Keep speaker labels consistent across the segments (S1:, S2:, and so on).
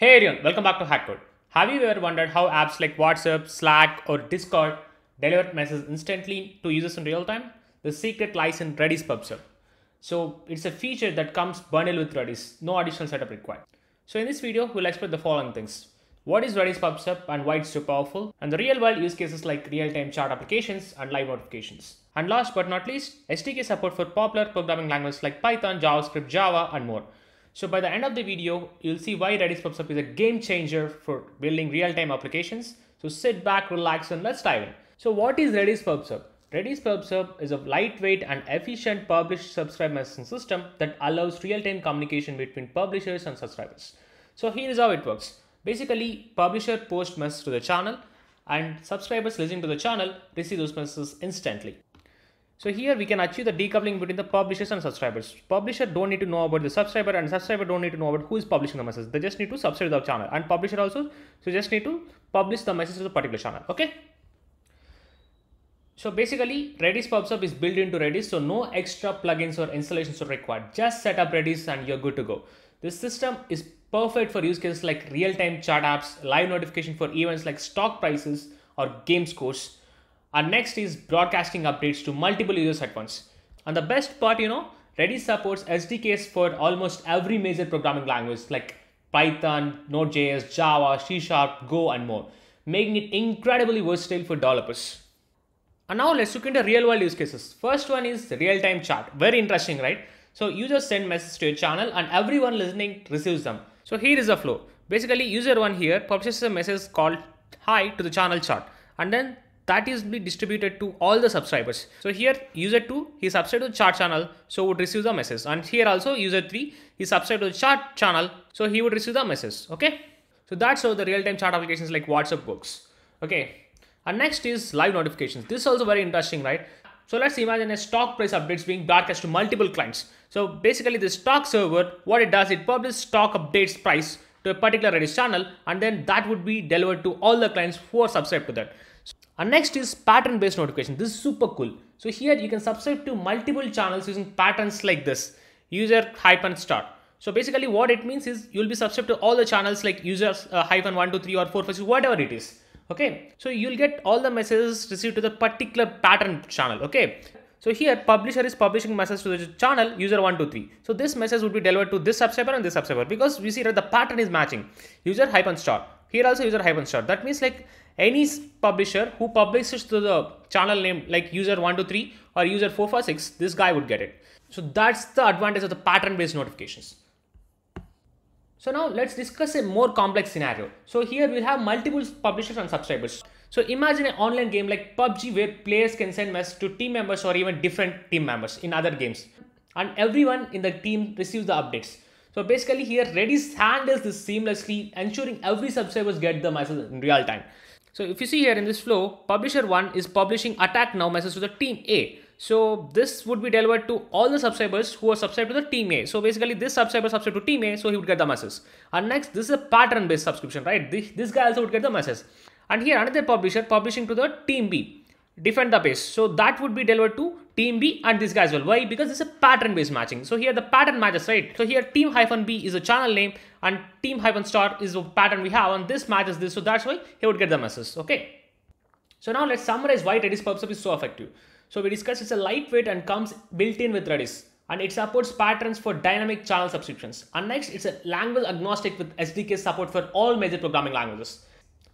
S1: Hey everyone, welcome back to Hackcode. Have you ever wondered how apps like WhatsApp, Slack, or Discord deliver messages instantly to users in real time? The secret lies in Redis PubSub. So it's a feature that comes bundled with Redis, no additional setup required. So in this video, we'll explore the following things. What is Redis PubSub and why it's so powerful? And the real world use cases like real-time chat applications and live notifications. And last but not least, SDK support for popular programming languages like Python, JavaScript, Java, and more. So by the end of the video, you'll see why Redis PubSub is a game changer for building real-time applications. So sit back, relax, and let's dive in. So what is Redis PubSub? Redis PubSub is a lightweight and efficient publish-subscribe messaging system that allows real-time communication between publishers and subscribers. So here is how it works. Basically, publisher posts messages to the channel and subscribers listening to the channel receive those messages instantly. So here we can achieve the decoupling between the publishers and subscribers. Publisher don't need to know about the subscriber and subscriber don't need to know about who is publishing the message. They just need to subscribe to the channel and publisher also. So just need to publish the message to the particular channel. Okay. So basically Redis PubSub is built into Redis. So no extra plugins or installations are required. Just set up Redis and you're good to go. This system is perfect for use cases like real-time chat apps, live notification for events like stock prices or game scores. And next is broadcasting updates to multiple users at once. And the best part, you know, Redis supports SDKs for almost every major programming language like Python, Node.js, Java, C Sharp, Go, and more, making it incredibly versatile for developers. And now let's look into real world use cases. First one is real-time chat. Very interesting, right? So users send messages to your channel and everyone listening receives them. So here is the flow. Basically user one here publishes a message called hi to the channel chat and then that is be distributed to all the subscribers. So here user 2 he subscribed to the chat channel so would receive the message and here also user 3 he subscribed to the chat channel so he would receive the message. Okay. So that's how the real-time chat applications like WhatsApp works. Okay. And next is live notifications. This is also very interesting, right? So let's imagine a stock price updates being broadcast to multiple clients. So basically the stock server, what it does, it publishes stock updates price to a particular Redis channel and then that would be delivered to all the clients who are subscribed to that. And next is pattern based notification. This is super cool. So here you can subscribe to multiple channels using patterns like this, user hyphen star. So basically what it means is you'll be subscribed to all the channels like users uh, hyphen 1, 2, 3 or 4, 5, 6, whatever it is. Okay? So you'll get all the messages received to the particular pattern channel. Okay? So here publisher is publishing message to the channel user 123 so this message would be delivered to this subscriber and this subscriber. Because we see that the pattern is matching. User hyphen star here also user hyphen that means like any publisher who publishes to the channel name like user 123 or user 446 this guy would get it so that's the advantage of the pattern based notifications so now let's discuss a more complex scenario. So here we'll have multiple publishers and subscribers. So imagine an online game like PUBG where players can send messages to team members or even different team members in other games. And everyone in the team receives the updates. So basically here Redis handles this seamlessly, ensuring every subscribers get the message in real time. So if you see here in this flow, publisher 1 is publishing attack now message to the team A. So this would be delivered to all the subscribers who are subscribed to the team A. So basically this subscriber subscribed to team A, so he would get the message. And next, this is a pattern based subscription, right? This, this guy also would get the message. And here another publisher publishing to the team B defend the base. So that would be delivered to team B and this guy as well. Why? Because it's a pattern based matching. So here the pattern matches, right? So here team hyphen B is a channel name and team hyphen star is a pattern we have and this matches this. So that's why he would get the message. Okay. So now let's summarize why Redis PubSub is so effective. So we discussed it's a lightweight and comes built in with Redis and it supports patterns for dynamic channel subscriptions. And next, it's a language agnostic with SDK support for all major programming languages.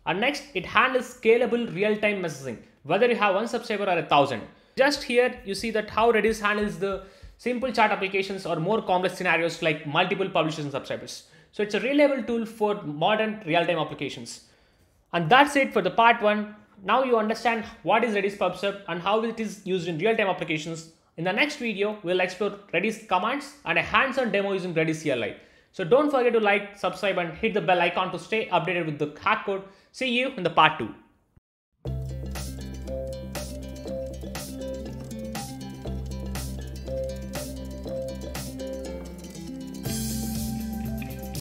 S1: And next, it handles scalable real-time messaging, whether you have one subscriber or a thousand. Just here, you see that how Redis handles the simple chat applications or more complex scenarios like multiple publishers and subscribers. So it's a reliable tool for modern real-time applications. And that's it for the part one. Now you understand what is Redis PubSub and how it is used in real-time applications. In the next video, we'll explore Redis commands and a hands-on demo using Redis CLI. So don't forget to like, subscribe and hit the bell icon to stay updated with the hack code. See you in the part 2.